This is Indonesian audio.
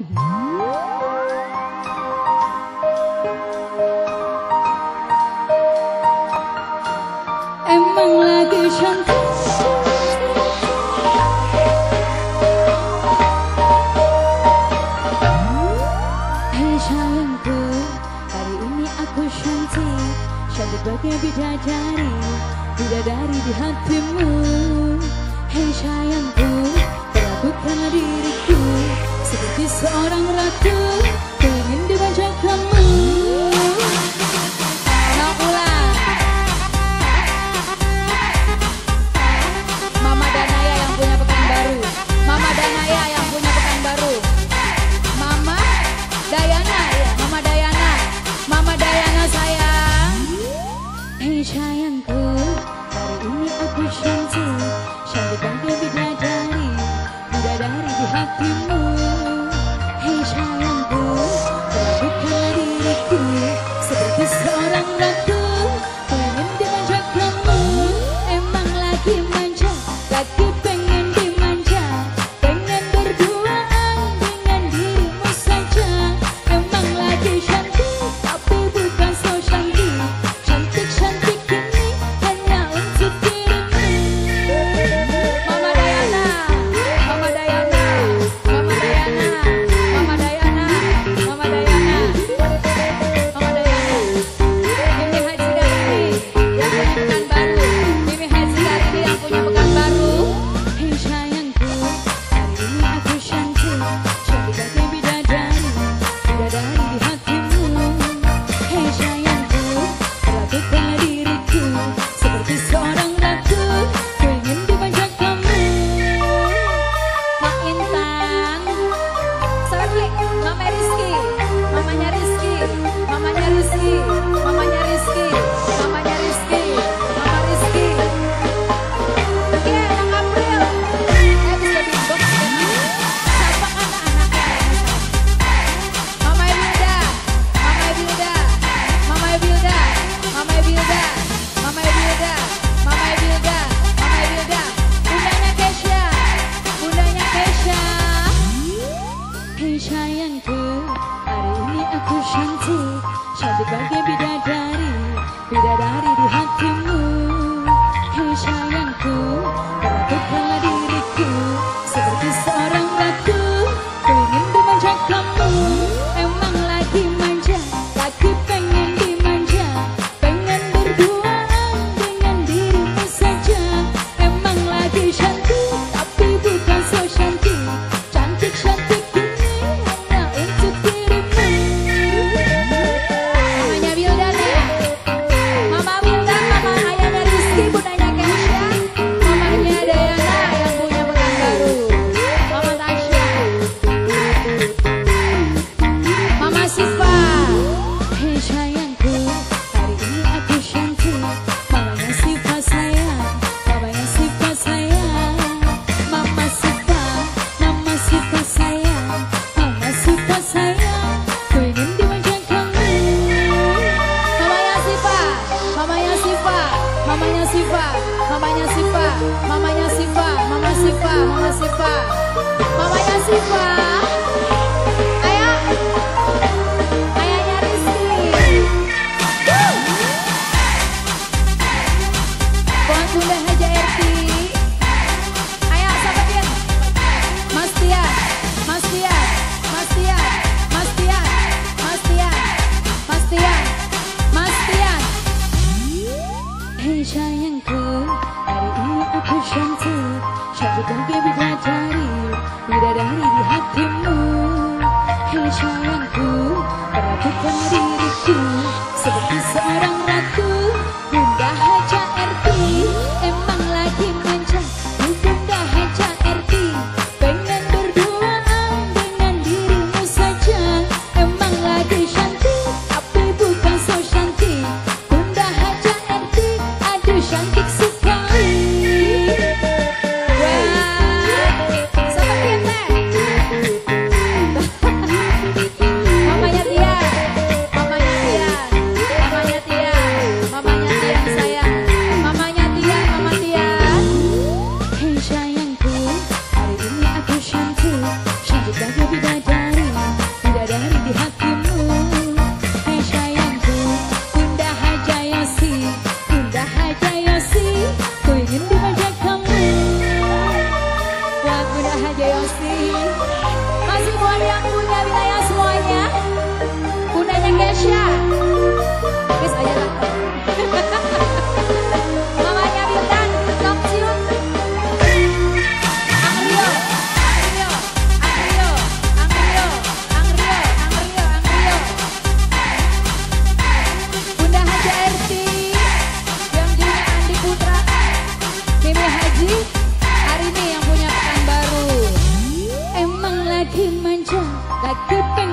Mm-hmm. Seno sayang Hei sayangku Hari ini aku cantik Cantik dari tidak dari di hatimu. 不生 suci, 敌 Siva sayangku Hari ini aku cantik Cantikkan bibitlah dari Bidadari di hatimu Hei sayangku Perhatikan diriku Tú